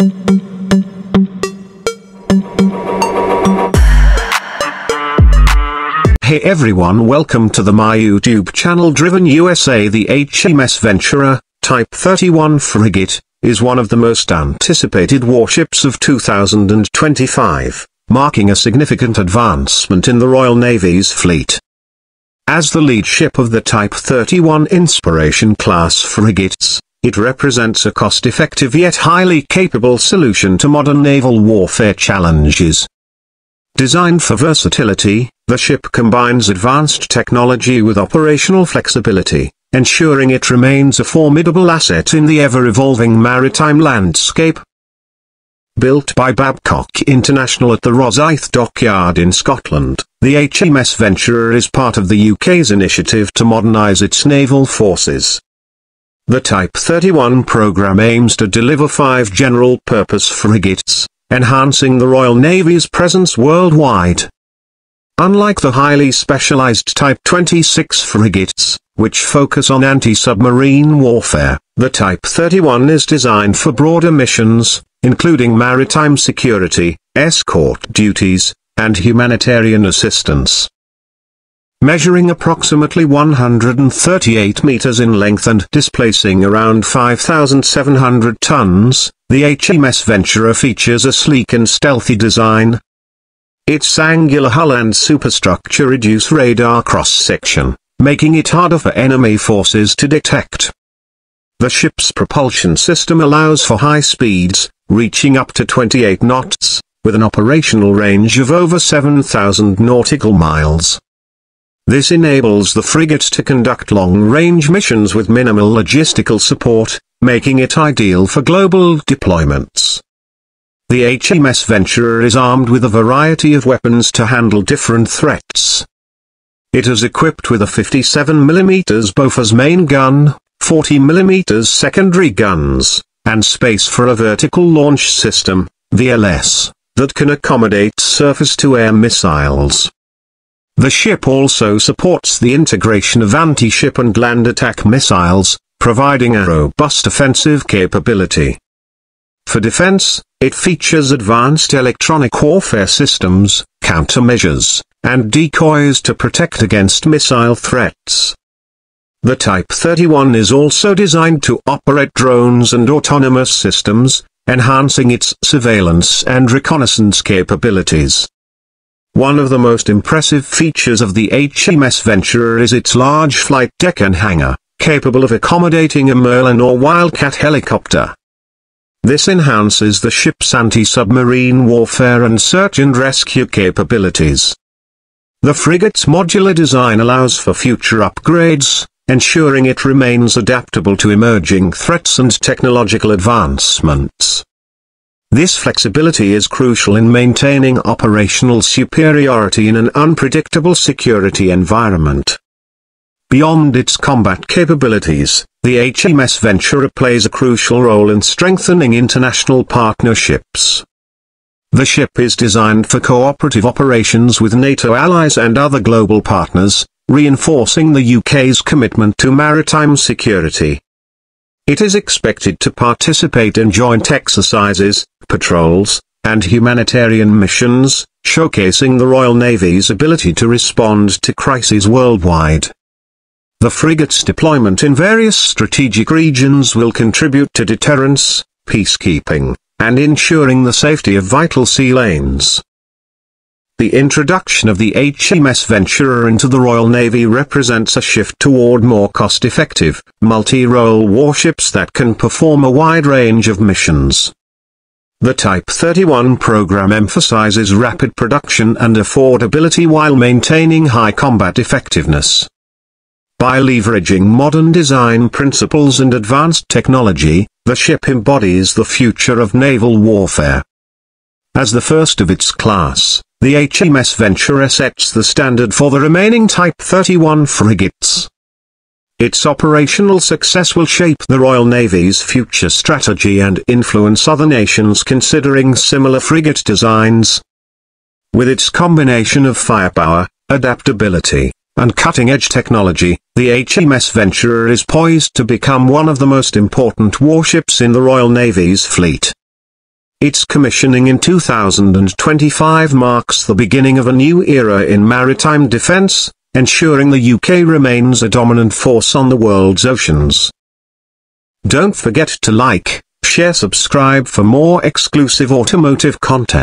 Hey everyone welcome to the my YouTube channel Driven USA The HMS Venturer, Type 31 frigate, is one of the most anticipated warships of 2025, marking a significant advancement in the Royal Navy's fleet. As the lead ship of the Type 31 Inspiration class frigates, it represents a cost-effective yet highly capable solution to modern naval warfare challenges. Designed for versatility, the ship combines advanced technology with operational flexibility, ensuring it remains a formidable asset in the ever-evolving maritime landscape. Built by Babcock International at the Rosyth Dockyard in Scotland, the HMS Venturer is part of the UK's initiative to modernise its naval forces. The Type 31 programme aims to deliver five general-purpose frigates, enhancing the Royal Navy's presence worldwide. Unlike the highly specialized Type 26 frigates, which focus on anti-submarine warfare, the Type 31 is designed for broader missions, including maritime security, escort duties, and humanitarian assistance. Measuring approximately 138 meters in length and displacing around 5,700 tons, the HMS Venturer features a sleek and stealthy design. Its angular hull and superstructure reduce radar cross-section, making it harder for enemy forces to detect. The ship's propulsion system allows for high speeds, reaching up to 28 knots, with an operational range of over 7,000 nautical miles. This enables the frigate to conduct long-range missions with minimal logistical support, making it ideal for global deployments. The HMS Venturer is armed with a variety of weapons to handle different threats. It is equipped with a 57mm Bofors main gun, 40mm secondary guns, and space for a vertical launch system, VLS, that can accommodate surface-to-air missiles. The ship also supports the integration of anti-ship and land attack missiles, providing a robust offensive capability. For defense, it features advanced electronic warfare systems, countermeasures, and decoys to protect against missile threats. The Type 31 is also designed to operate drones and autonomous systems, enhancing its surveillance and reconnaissance capabilities. One of the most impressive features of the HMS Venturer is its large flight deck and hangar, capable of accommodating a Merlin or Wildcat helicopter. This enhances the ship's anti-submarine warfare and search and rescue capabilities. The frigate's modular design allows for future upgrades, ensuring it remains adaptable to emerging threats and technological advancements. This flexibility is crucial in maintaining operational superiority in an unpredictable security environment. Beyond its combat capabilities, the HMS Venturer plays a crucial role in strengthening international partnerships. The ship is designed for cooperative operations with NATO allies and other global partners, reinforcing the UK's commitment to maritime security. It is expected to participate in joint exercises, patrols, and humanitarian missions, showcasing the Royal Navy's ability to respond to crises worldwide. The frigate's deployment in various strategic regions will contribute to deterrence, peacekeeping, and ensuring the safety of vital sea lanes. The introduction of the HMS Venturer into the Royal Navy represents a shift toward more cost-effective, multi-role warships that can perform a wide range of missions. The Type 31 program emphasizes rapid production and affordability while maintaining high combat effectiveness. By leveraging modern design principles and advanced technology, the ship embodies the future of naval warfare. As the first of its class, the HMS Venturer sets the standard for the remaining Type 31 frigates. Its operational success will shape the Royal Navy's future strategy and influence other nations considering similar frigate designs. With its combination of firepower, adaptability, and cutting-edge technology, the HMS Venturer is poised to become one of the most important warships in the Royal Navy's fleet. Its commissioning in 2025 marks the beginning of a new era in maritime defense, ensuring the UK remains a dominant force on the world's oceans. Don't forget to like, share subscribe for more exclusive automotive content.